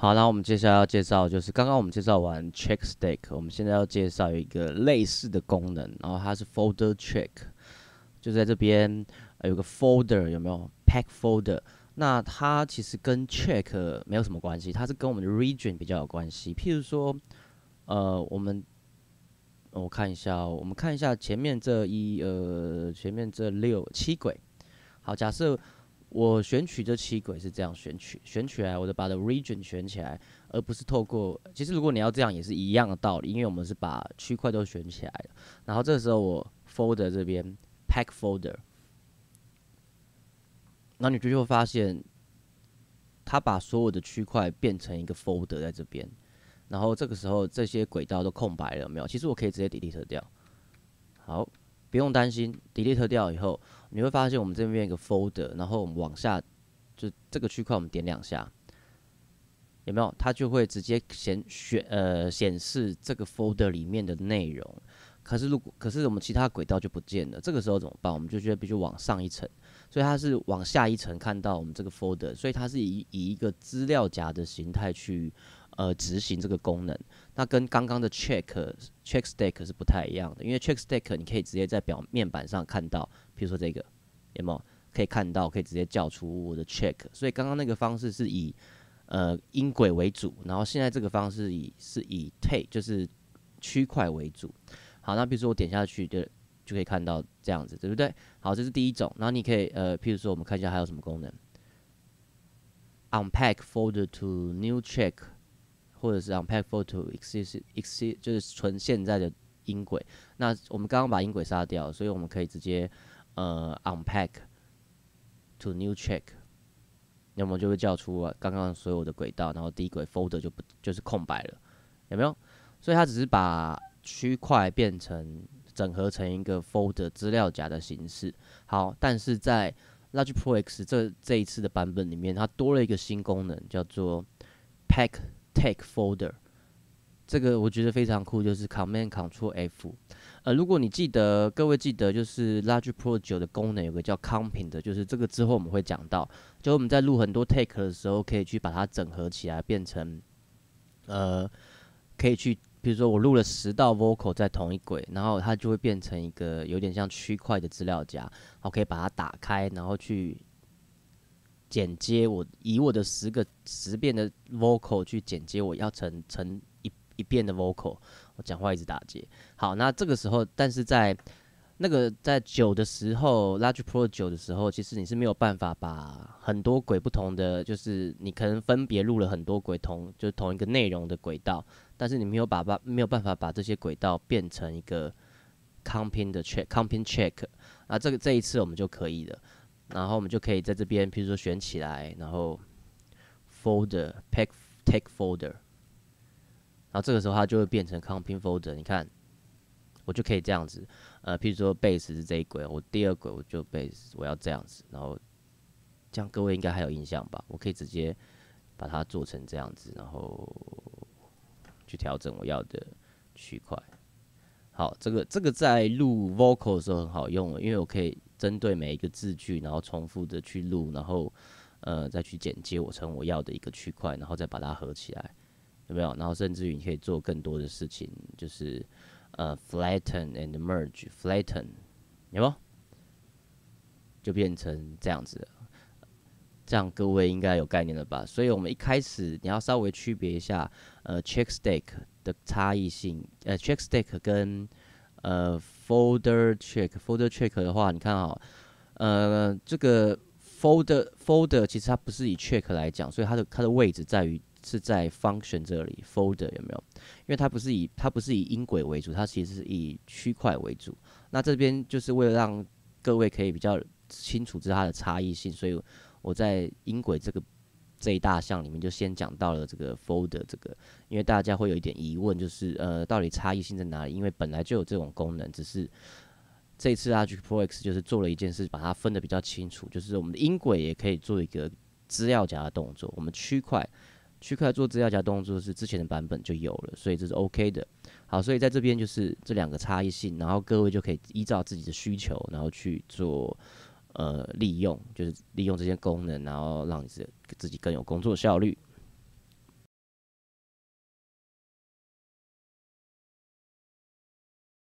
好，那我们接下来要介绍就是刚刚我们介绍完 check stack，我们现在要介绍一个类似的功能，然后它是 folder check，就在这边有个 folder 有没有 pack folder？那它其实跟 check 没有什么关系，它是跟我们的 region 比较有关系。譬如说，呃，我们我看一下，我们看一下前面这一呃前面这六七轨，好，假设。我选取这七轨是这样选取，选取来我就把的 region 选起来，而不是透过。其实如果你要这样也是一样的道理，因为我们是把区块都选起来了。然后这个时候我 folder 这边 pack folder，那你就会发现，它把所有的区块变成一个 folder 在这边。然后这个时候这些轨道都空白了，没有？其实我可以直接 delete 掉。好。不用担心，delete 掉以后，你会发现我们这边一个 folder，然后我们往下，就这个区块我们点两下，有没有？它就会直接显选呃显示这个 folder 里面的内容。可是如果可是我们其他轨道就不见了，这个时候怎么办？我们就觉得必须往上一层，所以它是往下一层看到我们这个 folder，所以它是以以一个资料夹的形态去。呃，执行这个功能，那跟刚刚的 check check stack 是不太一样的，因为 check stack 你可以直接在表面板上看到，比如说这个有没有可以看到，可以直接叫出我的 check，所以刚刚那个方式是以呃音轨为主，然后现在这个方式以是以 take 就是区块为主。好，那比如说我点下去就就可以看到这样子，对不对？好，这是第一种，然后你可以呃，譬如说我们看一下还有什么功能，unpack folder to new check。或者是 unpack photo exist exist 就是存现在的音轨。那我们刚刚把音轨杀掉，所以我们可以直接呃 unpack to new check，那么就会叫出刚刚所有的轨道，然后第一轨 folder 就不就是空白了，有没有？所以它只是把区块变成整合成一个 folder 资料夹的形式。好，但是在 Logic Pro X 这这一次的版本里面，它多了一个新功能，叫做 pack。Take folder，这个我觉得非常酷，就是 Command Control F。呃，如果你记得，各位记得，就是 Large Pro 九的功能有个叫 Comping 的，就是这个之后我们会讲到，就我们在录很多 Take 的时候，可以去把它整合起来，变成呃，可以去，比如说我录了十道 Vocal 在同一轨，然后它就会变成一个有点像区块的资料夹，我可以把它打开，然后去。剪接我以我的十个十遍的 vocal 去剪接，我要成成一一遍的 vocal，我讲话一直打结。好，那这个时候，但是在那个在九的时候，Logic Pro 九的时候，其实你是没有办法把很多轨不同的，就是你可能分别录了很多轨同就是同一个内容的轨道，但是你没有把把没有办法把这些轨道变成一个 comping 的 check，comping check，那这个这一次我们就可以了。然后我们就可以在这边，譬如说选起来，然后 folder pack take folder，然后这个时候它就会变成 comping folder。你看，我就可以这样子，呃，譬如说 base 是这一轨，我第二轨我就 base 我要这样子，然后这样各位应该还有印象吧？我可以直接把它做成这样子，然后去调整我要的区块。好，这个这个在录 vocal 的时候很好用，因为我可以。针对每一个字句，然后重复的去录，然后呃再去剪接我成我要的一个区块，然后再把它合起来，有没有？然后甚至于你可以做更多的事情，就是呃 flatten and merge，flatten 有有？就变成这样子，这样各位应该有概念了吧？所以我们一开始你要稍微区别一下呃 check stack 的差异性，呃 check stack 跟呃，folder check，folder check 的话，你看哈，呃，这个 folder folder 其实它不是以 check 来讲，所以它的它的位置在于是在 function 这里，folder 有没有？因为它不是以它不是以音轨为主，它其实是以区块为主。那这边就是为了让各位可以比较清楚知道它的差异性，所以我在音轨这个。这一大项里面就先讲到了这个 folder 这个，因为大家会有一点疑问，就是呃，到底差异性在哪里？因为本来就有这种功能，只是这次 Logic Pro X 就是做了一件事，把它分的比较清楚，就是我们的音轨也可以做一个资料夹的动作，我们区块区块做资料夹动作是之前的版本就有了，所以这是 OK 的。好，所以在这边就是这两个差异性，然后各位就可以依照自己的需求，然后去做。呃，利用就是利用这些功能，然后让你自自己更有工作效率。